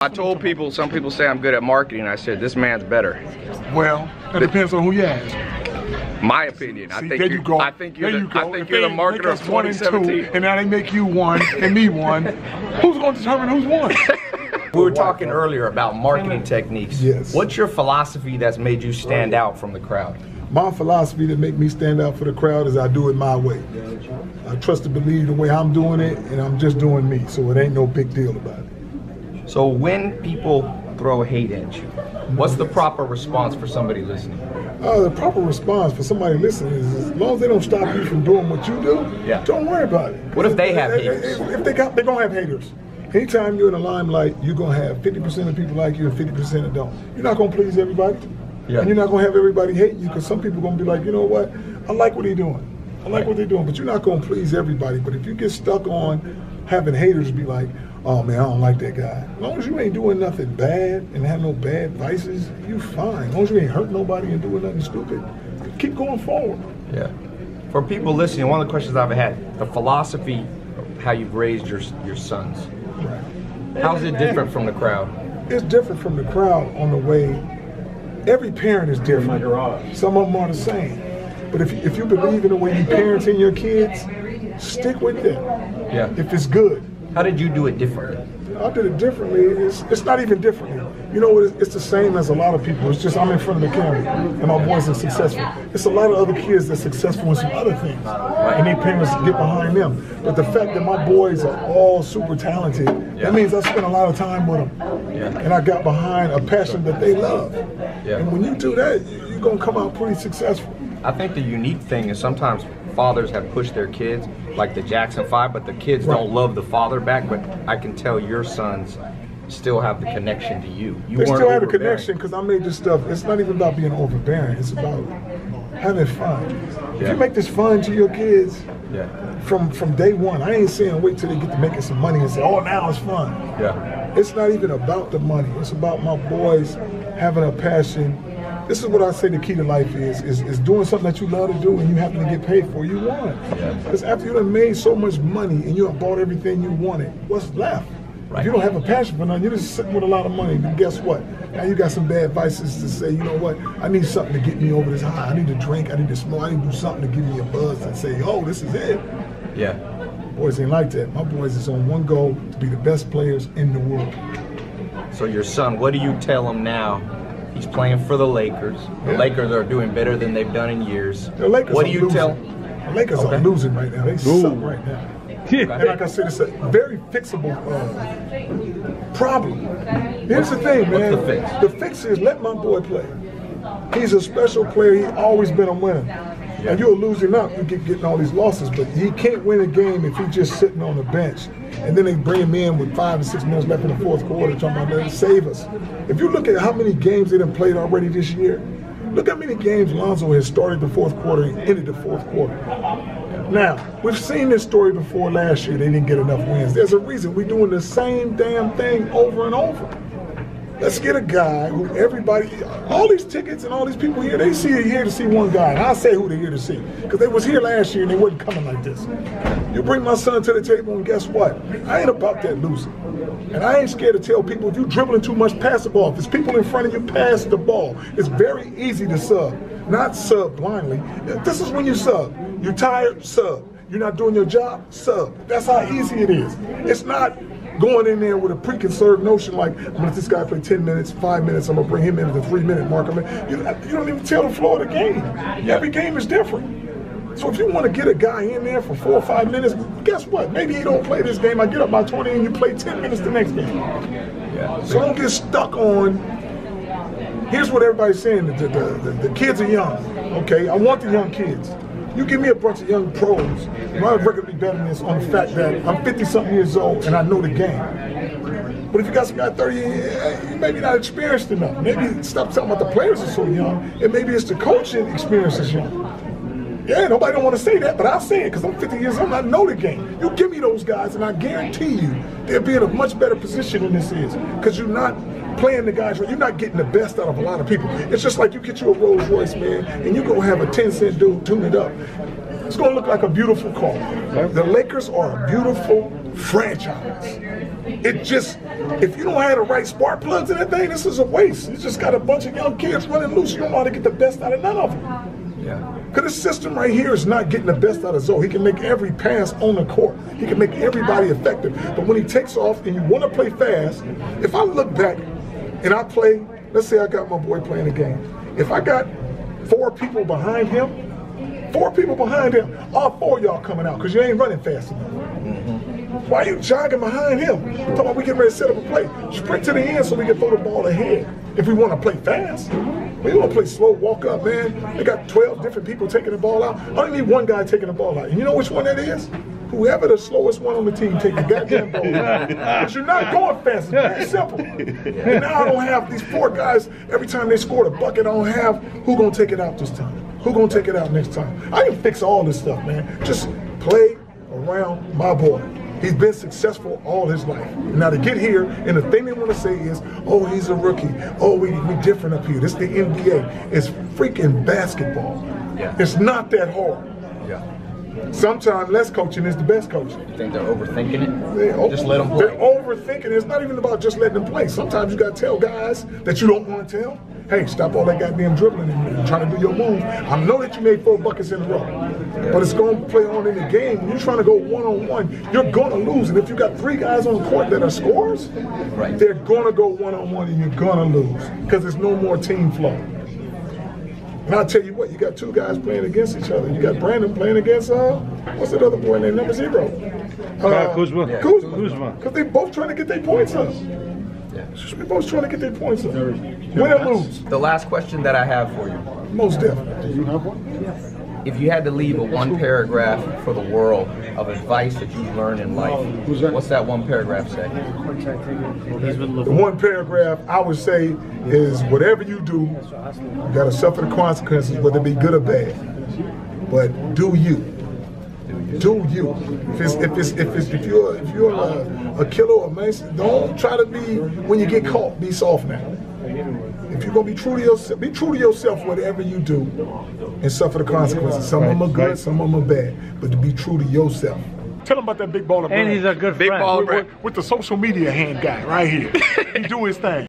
I told people, some people say I'm good at marketing. I said, this man's better. Well, that depends on who you ask. My opinion. I think there you go. I think you're there the, you go. I think If you're the marketer make of us one and two, and now they make you one and me one. Who's going to determine who's one? We were talking earlier about marketing techniques. Yes. What's your philosophy that's made you stand uh, out from the crowd? My philosophy that make me stand out for the crowd is I do it my way. I trust and believe the way I'm doing it, and I'm just doing me. So it ain't no big deal about it. So when people throw hate at you, what's the proper response for somebody listening? Uh, the proper response for somebody listening is as long as they don't stop you from doing what you do, Yeah. don't worry about it. What if they have If- haters? If, if they got, they're gonna have haters. Anytime you're in the limelight, you're gonna have 50% of people like you and 50% that don't. You're not gonna please everybody, Yeah. and you're not gonna have everybody hate you because some people are gonna be like, you know what, I like what he's doing. I like what they're doing, but you're not gonna please everybody. But if you get stuck on having haters be like, oh man, I don't like that guy. As long as you ain't doing nothing bad and have no bad vices, you fine. As long as you ain't hurt nobody and doing nothing stupid, keep going forward. Yeah. For people listening, one of the questions I've had, the philosophy, of how you've raised your your sons. Right. How's it different from the crowd? It's different from the crowd on the way. Every parent is different. Some of them are the same. But if, if you believe in the way you parenting your kids, stick with it. Yeah. If it's good. How did you do it differently? I did it differently. It's, it's not even differently. You know what? It's, it's the same as a lot of people. It's just I'm in front of the camera and my boys are successful. It's a lot of other kids that's successful in some other things, and their parents get behind them. But the fact that my boys are all super talented, Yeah. that means I spent a lot of time with them, Yeah. and I got behind a passion that they love. Yeah. And when you do that, you're gonna come out pretty successful. I think the unique thing is sometimes fathers have pushed their kids, like the Jackson Five, but the kids Right. don't love the father back. But I can tell your sons still have the connection to you. You They still have a connection because I made this stuff. It's not even about being overbearing. It's about having fun. If you make this fun to your kids Yeah. from from day one, I ain't saying wait till they get to making some money and say, oh, now it's fun. Yeah. It's not even about the money. It's about my boys having a passion. This is what I say the key to life is, is, is doing something that you love to do and you happen to get paid for. You. Yeah. Because after you done made so much money and you have bought everything you wanted, what's left? Right. If you don't have a passion for nothing, you're just sitting with a lot of money. Then guess what? Now you got some bad vices to say, you know what? I need something to get me over this high. I need to drink. I need to smoke. I need to do something to give me a buzz and say, oh, this is it. Yeah. Boys ain't like that. My boys is on one goal to be the best players in the world. So your son, what do you tell him now? He's playing for the Lakers. The Yeah. Lakers are doing better than they've done in years. The Lakers what are do you losing. tell? The Lakers Okay. are losing right now. They suck right now. And like I said, it's a very fixable uh, problem. Here's the thing, man. What's the fix? The fix is let my boy play. He's a special player. He's always been a winner. And you'll lose him up. You keep getting all these losses, but he can't win a game if he's just sitting on the bench. And then they bring him in with five and six minutes left in the fourth quarter, talking about let save us. If you look at how many games they done played already this year, look how many games Lonzo has started the fourth quarter and ended the fourth quarter. Now, we've seen this story before last year. They didn't get enough wins. There's a reason. We're doing the same damn thing over and over. Let's get a guy who everybody, all these tickets and all these people here, they see here to see one guy. And I'll say who they're here to see. Because they was here last year and they wasn't coming like this. You bring my son to the table and guess what? I ain't about that losing. And I ain't scared to tell people if you dribbling too much, pass the ball. If there's people in front of you, pass the ball. It's very easy to sub, not sub blindly. This is when you sub. You're tired, sub. You're not doing your job, sub. That's how easy it is. It's not going in there with a preconceived notion like, I'm gonna let this guy play 10 minutes, five minutes, I'm gonna bring him in at the three minute mark. I mean, you, you don't even tell the flow of the game. Every game is different. So if you want to get a guy in there for four or five minutes, guess what? Maybe he don't play this game. I get up by 20 and you play 10 minutes the next game. So don't get stuck on. Here's what everybody's saying: the, the, the, the kids are young. Okay, I want the young kids. You give me a bunch of young pros. My record be better than this on the fact that I'm 50 something years old and I know the game. But if you got some guy 30, eh, maybe not experienced enough. Maybe stop talking about the players are so young, and maybe it's the coaching experience is young. Yeah, nobody don't want to say that, but I'll say it because I'm 50 years old and I know the game. You give me those guys, and I guarantee you they'll be in a much better position than this is because you're not playing the guys. You're not getting the best out of a lot of people. It's just like you get you a Rolls Royce, man, and you go have a 10 cent dude tune it up. It's gonna look like a beautiful car. The Lakers are a beautiful franchise. it just, if you don't have the right spark plugs in that thing, this is a waste. You just got a bunch of young kids running loose. You don't know how to get the best out of none of them. Yeah. Because this system right here is not getting the best out of Zoe. He can make every pass on the court. He can make everybody effective. But when he takes off and you want to play fast, if I look back and I play, let's say I got my boy playing a game. If I got four people behind him, four people behind him, all four of y'all coming out because you ain't running fast enough. Mm-hmm. Why are you jogging behind him? Talking about we getting ready to set up a play. Sprint to the end so we can throw the ball ahead. If we want to play fast. We want to play slow, walk up, man. They got 12 different people taking the ball out. I only need one guy taking the ball out. And you know which one that is? Whoever the slowest one on the team take the goddamn ball out. But you're not going fast. It's very simple. And now I don't have these four guys, every time they score a bucket, I don't have who gonna take it out this time? Who gonna take it out next time? I can fix all this stuff, man. Just play around my boy. He's been successful all his life. Now to get here, and the thing they want to say is, oh, he's a rookie. Oh, we we different up here. This is the NBA. It's freaking basketball. Yeah. It's not that hard. Yeah. Sometimes less coaching is the best coaching. You think they're overthinking it? They o- Just let them play. They're overthinking. it. It's not even about just letting them play. Sometimes you got to tell guys that you don't want to tell. Hey, stop all that goddamn dribbling and trying to do your move. I know that you made four buckets in a row, but it's going to play on in the game. When you're trying to go one on one, you're going to lose. And if you got three guys on the court that are scorers, Right. they're going to go one on one and you're going to lose because there's no more team flow. And I'll tell you what, you got two guys playing against each other. You got Brandon playing against uh, what's that other boy named number zero? Uh, Kuzma. Yeah. Kuzma. Kuzma. Because they both trying to get their points up. Yeah. They both trying to get their points up. Win or lose, The last question that I have for you. most definitely. You have one? If you had to leave a one paragraph for the world of advice that you've learned in life, what's that one paragraph say? The one paragraph I would say is whatever you do, you got to suffer the consequences, whether it be good or bad. But do you. Do you? If it's if it's if it's if you're if you're a, a killer or a mason, don't try to be when you get caught. Be soft now. If you're gonna be true to yourself, be true to yourself whatever you do, and suffer the consequences. Some of them are good, some of them are bad, but to be true to yourself. Tell them about that big baller. And he's a good Big friend. baller with, with, with the social media hand guy right here. he do his thing.